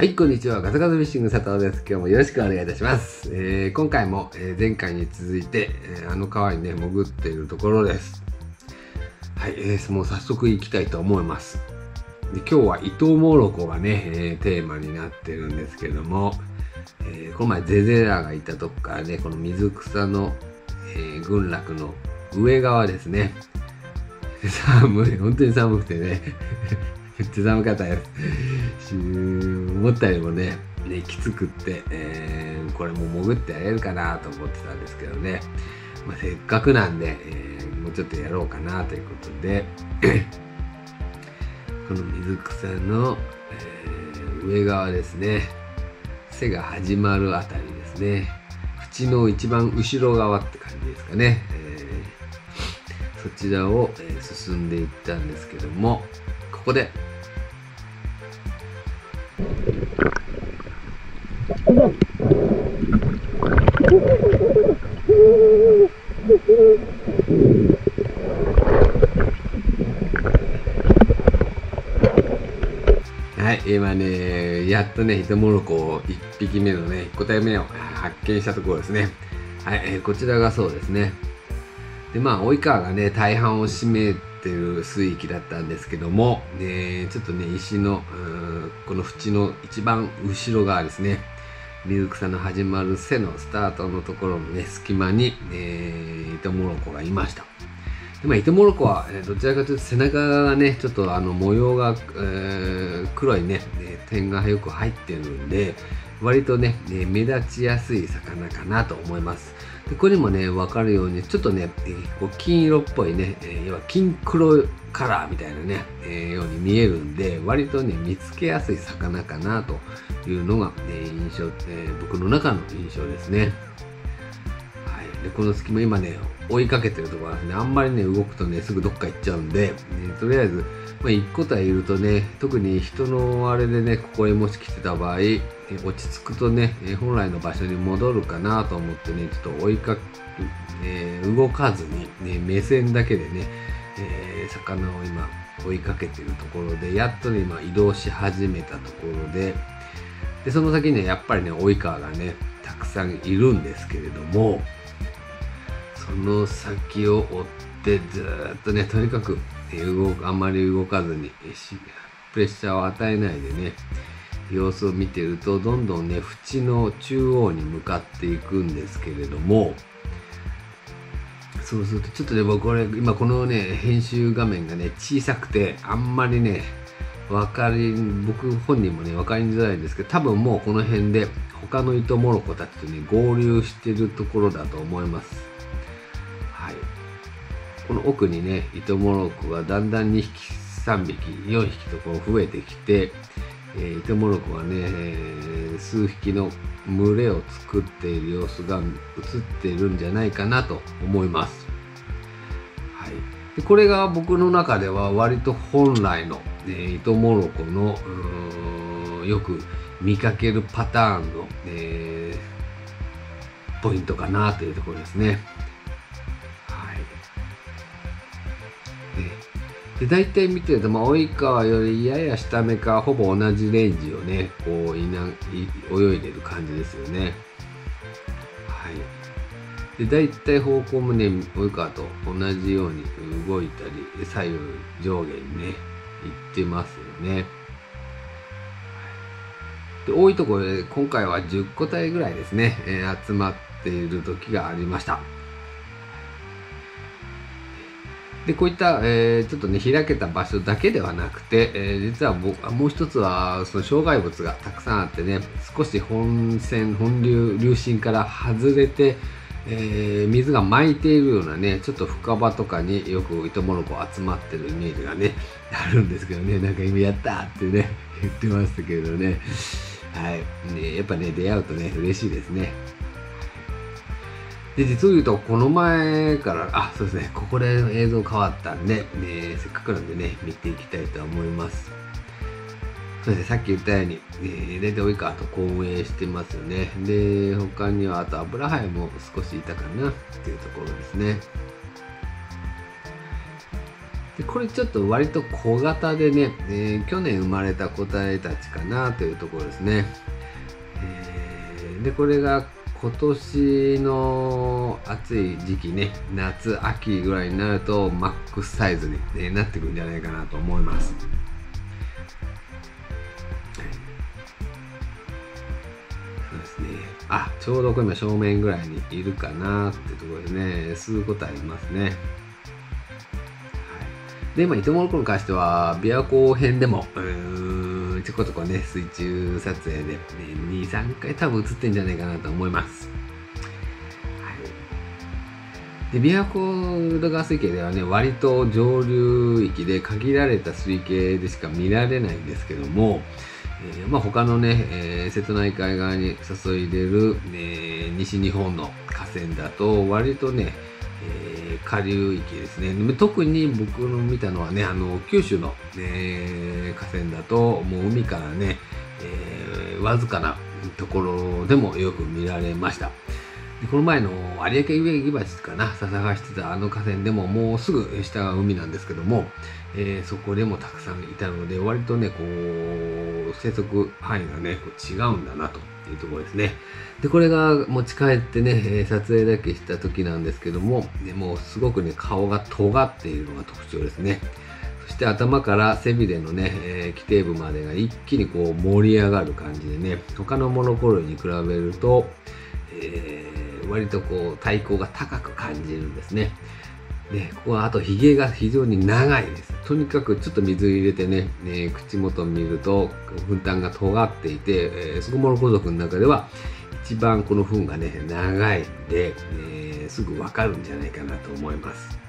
はい、こんにちは。ガタガタフィッシング佐藤です。今日もよろしくお願いいたします。えー今回も、えー前回に続いて、えーあの川にね、潜っているところです。はい、えーもう早速行きたいと思います。で今日は伊藤モロコがね、えーテーマになってるんですけども、えーこの前ゼゼラがいたとこからね、この水草の、えー群落の上側ですね。寒い、本当に寒くてね。めっちゃ寒かったです。思ったよりもね、ねきつくって、えーこれも潜ってやれるかなと思ってたんですけどね。まあ、せっかくなんで、えーもうちょっとやろうかなということで、この水草の、えー上側ですね。背が始まるあたりですね。縁の一番後ろ側って感じですかね。えーそちらを、え進んでいったんですけども、ここで、はい、今ね、やっとね、糸モロコを1匹目のね、1個体目を発見したところですね。はい、こちらがそうですね。で、まあ、及川がね、大半を占めてってる水域だったんですけども、ね、ちょっとね、石の、この縁の一番後ろ側ですね、水草の始まる背のスタートのところのね、隙間に、えー、糸モロコがいました。でま、糸モロコは、えーどちらかというと背中がね、ちょっとあの模様が、えー黒いね、点がよく入ってるんで、割とね、えー目立ちやすい魚かなと思います。でこれもね、わかるように、ちょっとね、えー金色っぽいね、えー要は金黒カラーみたいなね、えーように見えるんで、割とね、見つけやすい魚かなというのが、えー印象、えー僕の中の印象ですね。はい、でこの隙間今ね追いかけてるところなんですねあんまりね動くとねすぐどっか行っちゃうんで、ねとりあえず、まあ、行くことはいるとね特に人のあれでねここへもし来てた場合落ち着くとね本来の場所に戻るかなと思ってねちょっと追いかけ、えー動かずに、ね、目線だけでね、えー魚を今追いかけてるところでやっとね今移動し始めたところででその先にはやっぱりね及川がねたくさんいるんですけれどもその先を追ってずっとねとにかく動あんまり動かずにプレッシャーを与えないでね様子を見てるとどんどんね縁の中央に向かっていくんですけれどもそうするとちょっとね僕これ今このね編集画面がね小さくてあんまりねわかり僕本人もね分かりづらいんですけど多分もうこの辺で他の糸モロコたちとね合流してるところだと思います。この奥にね糸モロコがだんだん2匹3匹4匹とこう増えてきて、えー、糸モロコがね、えー数匹の群れを作っている様子が映っているんじゃないかなと思いますはい、でこれが僕の中では割と本来の、えー、糸モロコのよく見かけるパターンの、えーポイントかなというところですね。で大体見てると、まあ、及川よりやや下目かほぼ同じレンジをねこういない泳いでる感じですよね。はいで大体方向もね及川と同じように動いたり左右上下にね行ってますよね。で多いところで今回は10個体ぐらいですね、えー集まっている時がありました。でこういった、えーちょっとね開けた場所だけではなくて、えー実はもう一つはその障害物がたくさんあってね少し本線本流流進から外れて、えー水が巻いているようなねちょっと深場とかによく糸モロコ集まってるイメージがね あるんですけどねなんか今やったってね 言ってましたけどね。はい。ねやっぱね出会うとね嬉しいですね。で実を言うとこの前からあそうですね。ここで映像変わったんで、ね、せっかくなんでね見ていきたいと思います。そうですね。さっき言ったように、えー、大体及川と運営してますよね。で他にはあと油ハエも少しいたかなっていうところですね。ででこれちょっと割と小型でね、えー、去年生まれた個体たちかなというところですね、えー、でこれが今年の暑い時期ね夏秋ぐらいになるとマックスサイズに、ね、なってくるんじゃないかなと思います。そうですね。あちょうど今正面ぐらいにいるかなってところでね吸うことありますね。で、まあ、糸モロコに関しては、琵琶湖編でも、うーちょこちょこね、水中撮影で、ね、2、3回多分映ってんじゃないかなと思います。はい。で、琵琶湖浦川水系ではね、割と上流域で限られた水系でしか見られないんですけども、えー、まあ、他のね、えー、瀬戸内海側に注いでる、ね、西日本の河川だと、割とね、えー、下流域ですね。特に僕の見たのはね、あの、九州の、ね、河川だと、もう海からね、えー、わずかなところでもよく見られました。この前の有明上木橋かな、笹がしてたあの河川でももうすぐ下が海なんですけども、えー、そこでもたくさんいたので、割とね、こう、生息範囲がね、こう違うんだなというところですね。で、これが持ち帰ってね、撮影だけした時なんですけども、でもうすごくね、顔が尖っているのが特徴ですね。そして頭から背びれのね、えー、規定部までが一気にこう盛り上がる感じでね、他のモノコロに比べると、えー、割とこう体高が高く感じるんですね。ね、ここはあとヒゲが非常に長いです。とにかくちょっと水入れてね、ね口元を見ると、粉炭が尖っていて、えー、スゴモロコ族の中では、一番この糞がね、長いんで、え、すぐわかるんじゃないかなと思います。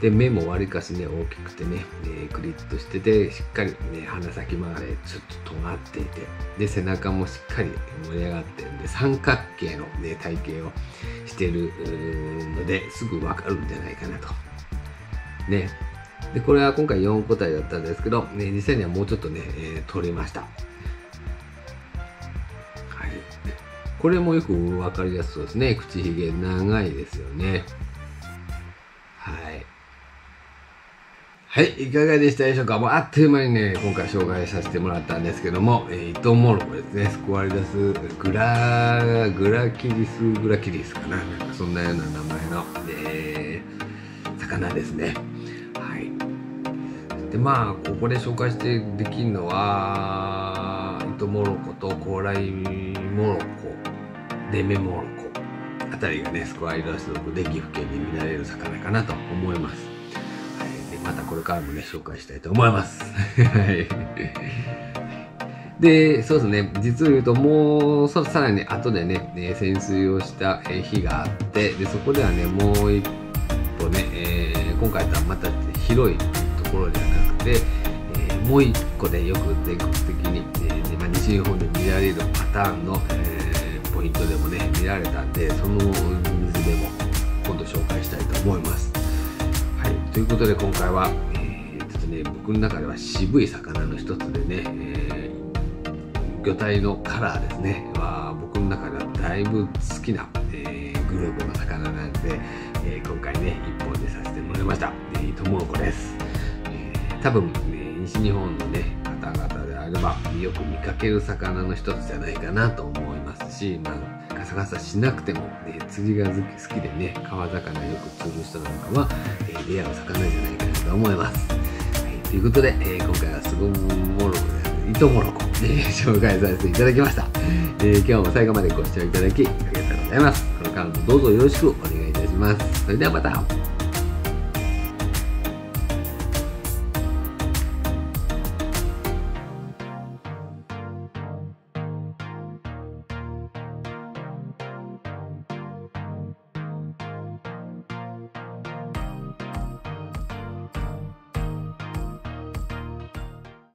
で、目もわりかしね、大きくてね、えー、クリッとしてて、しっかりね、鼻先までちょっと尖っていて、で、背中もしっかり盛り上がってるんで、三角形のね、体型をしてるので、すぐわかるんじゃないかなと。ね。で、これは今回4個体だったんですけど、ね、実際にはもうちょっとね、えー、取りました。これもよく分かりやすそうですね。口ひげ長いですよね。はい、いかがでしたでしょうか？もうあっという間にね、今回紹介させてもらったんですけども、えー、糸モロコですね。スコアリダスグラ、グラキリス、グラキリスかな。なんかそんなような名前の、えー、魚ですね。はい。で、まあ、ここで紹介してできるのは、糸モロコと高麗モロコデメモロコあたりがねスコアイラストで岐阜県に見られる魚かなと思います、またこれからもね紹介したいと思います。で、そうですね、実を言うと、もう、さらに後でね、潜水をした日があって、で、そこではね、もう一歩ね、えー、今回とはまた広いところではなくて、えー、もう一個でよく全国的に、えーまあ、西日本で見られるパターンの、えーポイントでもね見られたんでその水でも今度紹介したいと思います。はい、ということで今回は、えー、ちょっとね僕の中では渋い魚の一つでね、えー、魚体のカラーですねは僕の中ではだいぶ好きな、えー、グループの魚なんで、え今回ね一本でさせてもらいました。えー、トモロコです。え多分、ね、西日本のね方々であればよく見かける魚の一つじゃないかなと思います。ますし、まあ、ガサガサしなくても、ね、釣りが好きでね、川魚よく釣る人なんかは、出会う魚じゃないかなと思います。はい、ということで、えー、今回はすごもろこである糸もろこ、えー、紹介させていただきました、えー、今日も最後までご視聴いただきありがとうございます。これからもどうぞよろしくお願いいたします。それではまた。